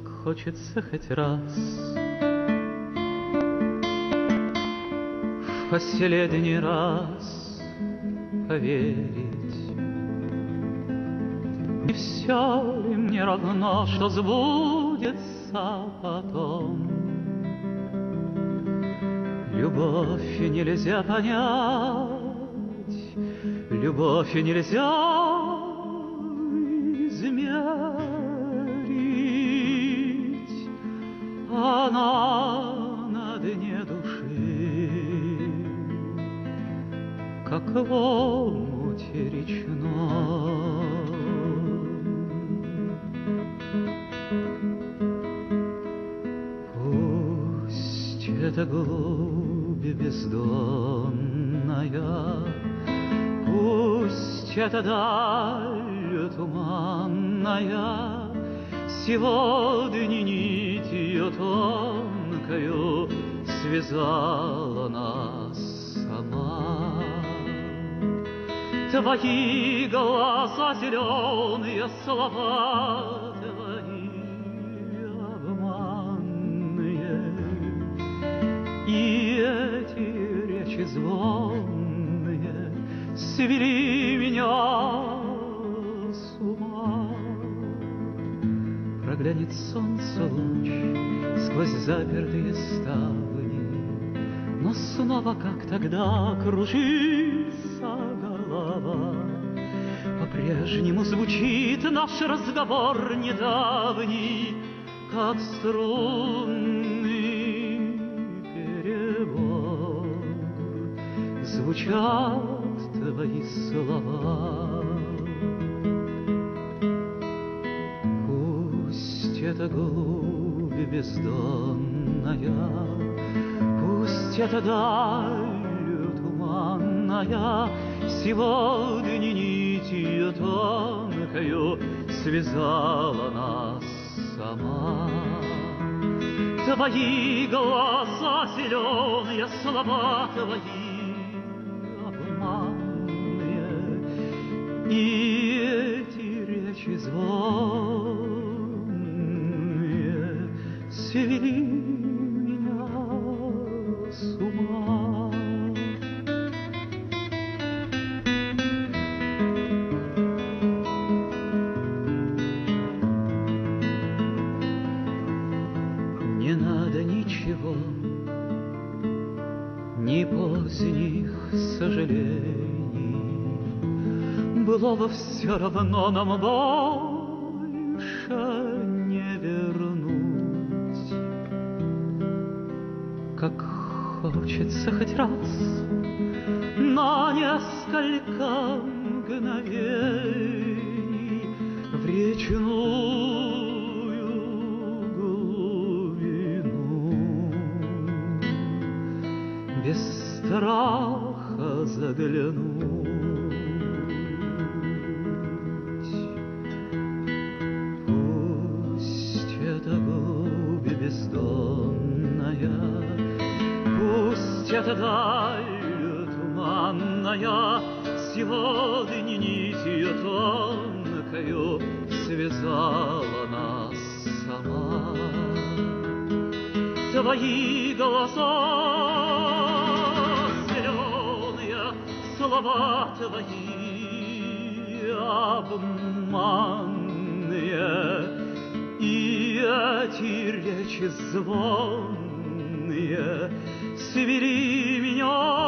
как хочется хоть раз. В последний раз поверить. И все ли мне равно, что сбудется потом? Любовь нельзя понять Любовь нельзя Как в омуте. Пусть это глубь бездонная, Пусть эта даль туманная Сегодня нитью тонкою Связала нас сама. Твои глаза зеленые слова Твои обманные И эти речи звонные свели меня с ума. Проглянет солнце луч сквозь запертые ставни, Но снова, как тогда, кружится голова. По-прежнему звучит наш разговор недавний, Как струнный перебор. Звучат твои слова. Пусть это глубь бездонная, Пусть это даль туманная, Сегодня нитью тонкою Связала нас сама. Твои глаза зеленые, слова твои обманные, И эти речи звонные Свели меня с ума. Ничего, ни поздних сожалений. Былого все равно нам больше не вернуть. Как хочется хоть раз на несколько мгновений в речную без страха заглянуть. Пусть эта глубь бездонная, Пусть эта даль туманная Сегодня нитью тонкою Связала нас сама. Твои зеленые, слова твои обманные, и эти речи звонные свели меня